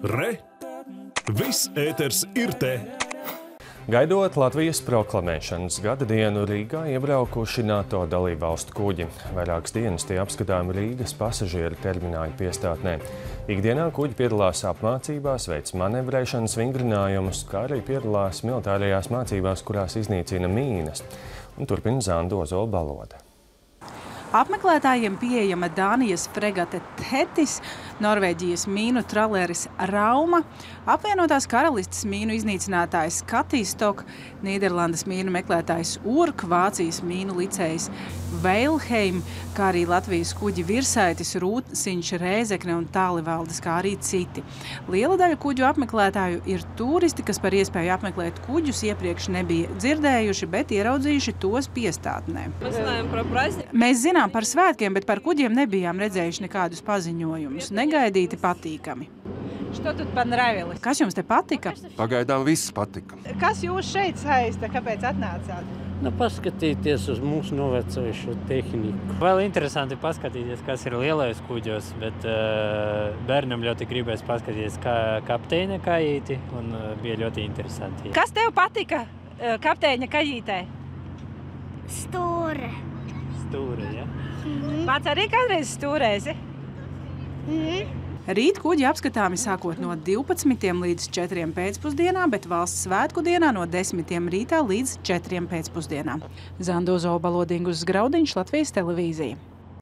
Re! Viss ēters ir te! Gaidot Latvijas proklamēšanas gada dienu Rīgā iebraukuši NATO dalībvalstu kuģi. Vairākas dienas tie apskatām Rīgas pasažieru termināļu piestātnē. Ikdienā kuģi piedalās apmācībās, veic manevrēšanas vingrinājumus, kā arī piedalās militārajās mācībās, kurās iznīcina mīnas. Un turpina Zanda Ozola Balode. Apmeklētājiem pieejama Dānijas fregate Tetis, Norvēģijas mīnu traleris Rauma, apvienotās karalistes mīnu iznīcinātājs Katīstok, Nīderlandes mīnu meklētājs Urk, Vācijas mīnu licējs Veilheim, kā arī Latvijas kuģi Virsaitis, Rūtsiņš, Rēzekne un Tālivaldes, kā arī citi. Liela daļa kuģu apmeklētāju ir turisti, kas par iespēju apmeklēt kuģus iepriekš nebija dzirdējuši, bet ieraudzījuši tos piestātnē. Mēs zinām zinām par svētkiem, bet par kuģiem nebijām redzējuši nekādus paziņojumus. Negaidīti patīkami. Kas jums te patika? Pagaidām viss patika. Kas jūs šeit saista? Kāpēc atnācāt? Nu, paskatīties uz mūsu novecojušo tehniku. Vēl interesanti paskatīties, kas ir lielais kuģos, bet uh, bērnam ļoti gribēs paskatīties, kā kapteiņa kājīti, un uh, bija ļoti interesanti. Kas tev patika eh, kapteiņa kājītē? Stūre. Stūra. Stūri, ja? Pats arī kādreiz stūrēsi? Rīt kuģi apskatāmi sākot no 12 līdz 4 pēcpusdienā, bet valsts svētku dienā no 10 rītā līdz 4 pēcpusdienā. Zandozo balodingus Graudiņš Latvijas televīzija.